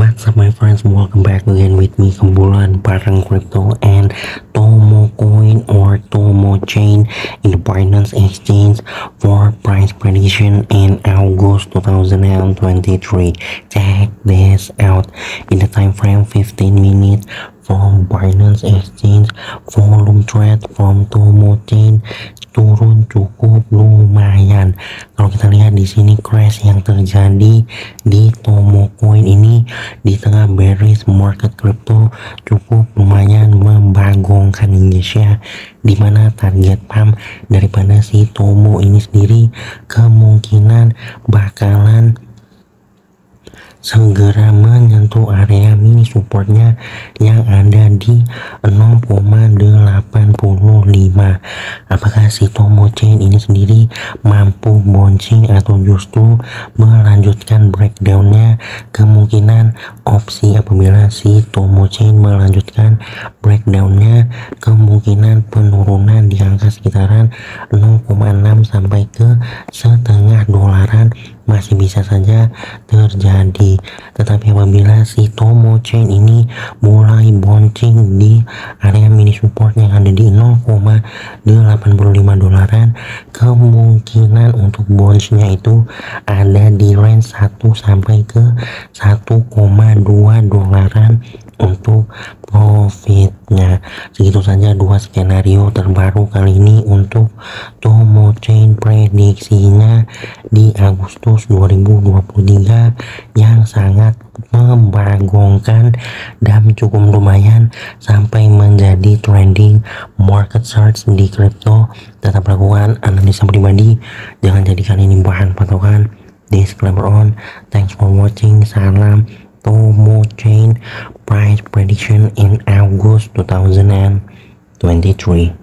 What's up my friends, welcome back again with me Kembulan bareng Crypto and Tomo Coin or Tomo Chain in the Binance Exchange for price prediction in August 2023 Check this out. In the time frame 15 minutes from Binance Exchange volume trade from Tomo Chain turun lihat di sini crash yang terjadi di Tomo Coin ini di tengah bearish market crypto cukup lumayan membagongkan Indonesia di mana target pump daripada si Tomo ini sendiri kemungkinan bakalan segera menyentuh area mini supportnya yang ada di 0,85 apakah si Tomo Chain ini sendiri mampu bouncing atau justru melanjutkan breakdownnya? Kemungkinan opsi apabila si Tomo Chain melanjutkan breakdownnya kemungkinan penurunan di angka sekitaran 0,6 sampai ke setengah dolaran masih bisa saja terjadi. Tetapi apabila si Tomo Chain ini mulai bouncing di area mini support yang ada di 0,85 dolaran kemungkinan untuk bounce-nya itu ada di range 1 sampai ke 1,2 dolaran segitu saja dua skenario terbaru kali ini untuk Tomo Chain prediksinya di Agustus 2023 yang sangat membagongkan dan cukup lumayan sampai menjadi trending market search di crypto tetap lakukan analisa pribadi jangan jadikan ini bahan patokan. Disclaimer on. Thanks for watching. Salam Tomo Chain price prediction in August 2023